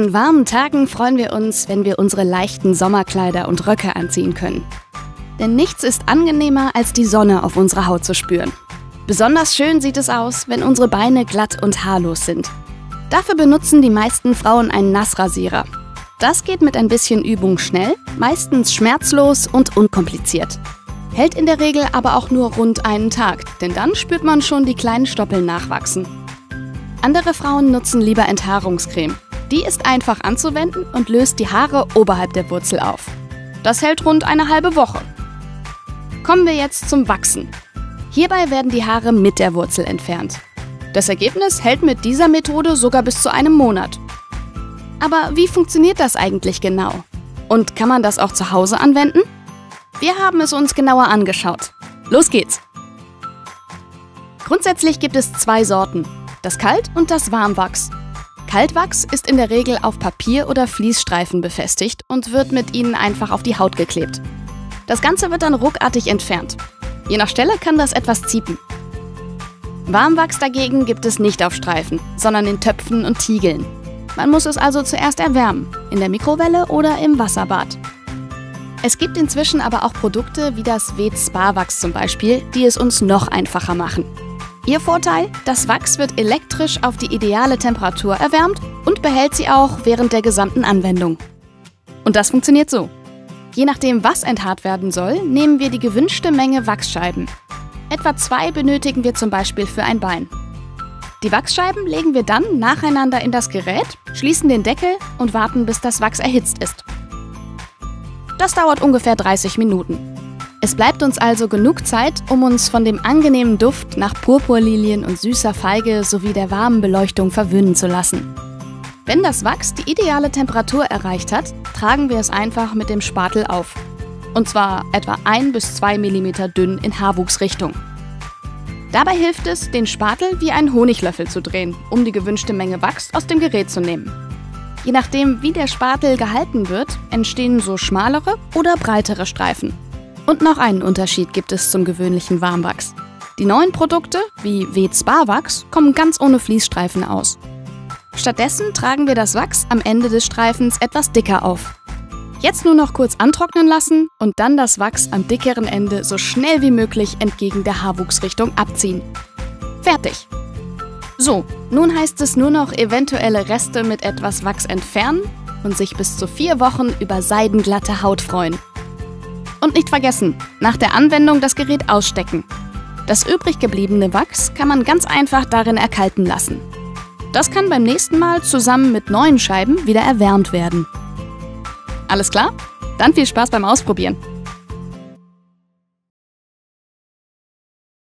An warmen Tagen freuen wir uns, wenn wir unsere leichten Sommerkleider und Röcke anziehen können. Denn nichts ist angenehmer, als die Sonne auf unserer Haut zu spüren. Besonders schön sieht es aus, wenn unsere Beine glatt und haarlos sind. Dafür benutzen die meisten Frauen einen Nassrasierer. Das geht mit ein bisschen Übung schnell, meistens schmerzlos und unkompliziert. Hält in der Regel aber auch nur rund einen Tag, denn dann spürt man schon die kleinen Stoppeln nachwachsen. Andere Frauen nutzen lieber Enthaarungscreme. Die ist einfach anzuwenden und löst die Haare oberhalb der Wurzel auf. Das hält rund eine halbe Woche. Kommen wir jetzt zum Wachsen. Hierbei werden die Haare mit der Wurzel entfernt. Das Ergebnis hält mit dieser Methode sogar bis zu einem Monat. Aber wie funktioniert das eigentlich genau? Und kann man das auch zu Hause anwenden? Wir haben es uns genauer angeschaut. Los geht's! Grundsätzlich gibt es zwei Sorten, das Kalt- und das Warmwachs. Kaltwachs ist in der Regel auf Papier oder Fließstreifen befestigt und wird mit ihnen einfach auf die Haut geklebt. Das Ganze wird dann ruckartig entfernt. Je nach Stelle kann das etwas ziepen. Warmwachs dagegen gibt es nicht auf Streifen, sondern in Töpfen und Tiegeln. Man muss es also zuerst erwärmen, in der Mikrowelle oder im Wasserbad. Es gibt inzwischen aber auch Produkte wie das Ved Spa-Wachs zum Beispiel, die es uns noch einfacher machen. Ihr Vorteil? Das Wachs wird elektrisch auf die ideale Temperatur erwärmt und behält sie auch während der gesamten Anwendung. Und das funktioniert so. Je nachdem, was enthaart werden soll, nehmen wir die gewünschte Menge Wachsscheiben. Etwa zwei benötigen wir zum Beispiel für ein Bein. Die Wachsscheiben legen wir dann nacheinander in das Gerät, schließen den Deckel und warten, bis das Wachs erhitzt ist. Das dauert ungefähr 30 Minuten. Es bleibt uns also genug Zeit, um uns von dem angenehmen Duft nach Purpurlilien und süßer Feige sowie der warmen Beleuchtung verwöhnen zu lassen. Wenn das Wachs die ideale Temperatur erreicht hat, tragen wir es einfach mit dem Spatel auf. Und zwar etwa 1 bis 2 mm dünn in Haarwuchsrichtung. Dabei hilft es, den Spatel wie einen Honiglöffel zu drehen, um die gewünschte Menge Wachs aus dem Gerät zu nehmen. Je nachdem, wie der Spatel gehalten wird, entstehen so schmalere oder breitere Streifen. Und noch einen Unterschied gibt es zum gewöhnlichen Warmwachs. Die neuen Produkte, wie Ved Spa-Wachs, kommen ganz ohne Fließstreifen aus. Stattdessen tragen wir das Wachs am Ende des Streifens etwas dicker auf. Jetzt nur noch kurz antrocknen lassen und dann das Wachs am dickeren Ende so schnell wie möglich entgegen der Haarwuchsrichtung abziehen. Fertig! So, nun heißt es nur noch eventuelle Reste mit etwas Wachs entfernen und sich bis zu vier Wochen über seidenglatte Haut freuen. Und nicht vergessen, nach der Anwendung das Gerät ausstecken. Das übrig gebliebene Wachs kann man ganz einfach darin erkalten lassen. Das kann beim nächsten Mal zusammen mit neuen Scheiben wieder erwärmt werden. Alles klar? Dann viel Spaß beim Ausprobieren.